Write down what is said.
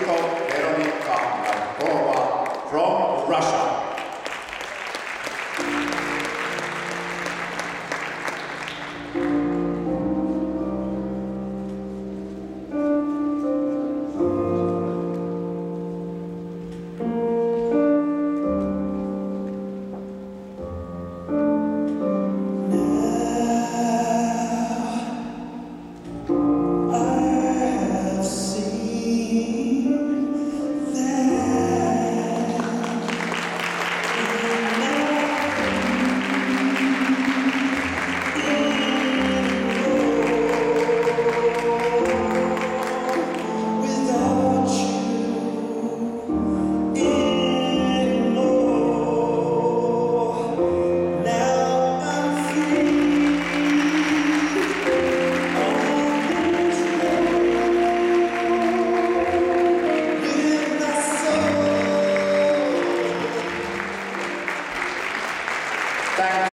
called back.